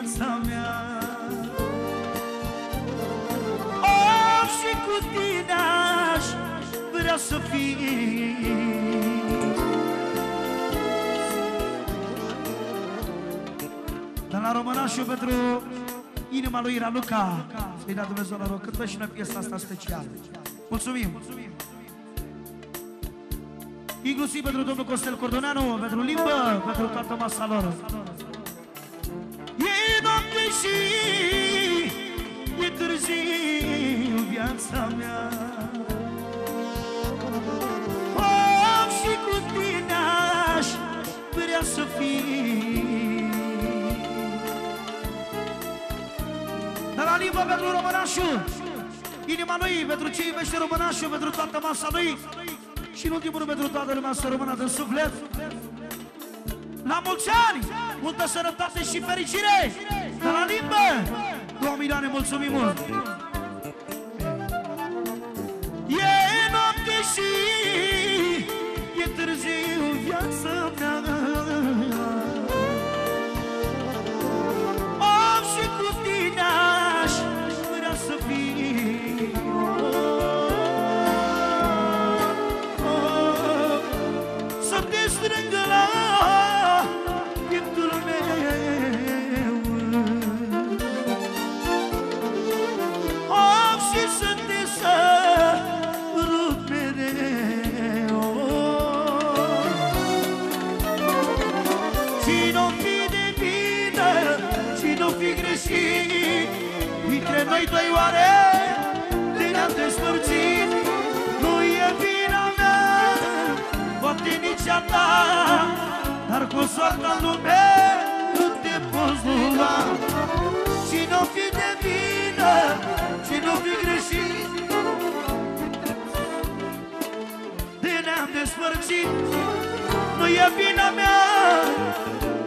viața mea Of, și cu tine aș vrea să fiu Dar la românașul pentru inima lui Raluca Să-i dea Dumnezeu la rog, cântă și noi piesa asta specială Mulțumim! Mulțumim. Inclusiv pentru domnul Costel Cordoneanu, pentru limbă, pentru toată masa lor. E noapte și e târziu viața mea. Oh, și cu tine aș vrea să fii. Dar la limbă pentru românașul, inima lui, pentru ce iubește românașul, pentru toată masa lui, și în ultimul rând pentru toată lumea să rămână de suflet La mulți ani, multă sănătate și fericire! De la limbă! Două milioane, mulțumim mult greșit Dintre noi doi oare de ne-am despărțit? Nu e vina mea poate nici a ta Dar cu soarta în lume nu te poți lua. Cine-o fi de vină, cine-o fi greșit. De ne-am despărțit. Nu e vina mea,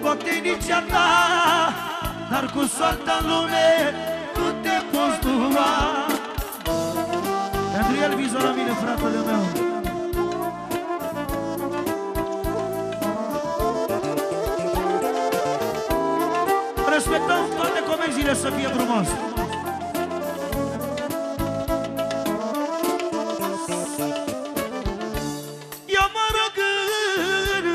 poate nici a ta Dar cu soarta în lume nu te poți lua Pentru el viză la mine, fratele meu. Respectăm toate comenzile să fie frumos. Eu mă rog în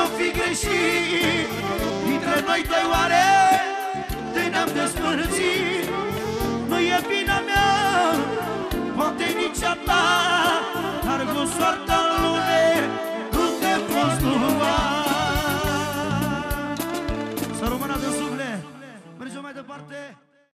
cine-o fi greșit. Dintre noi doi oare de ne-am despărțit? Nu e bine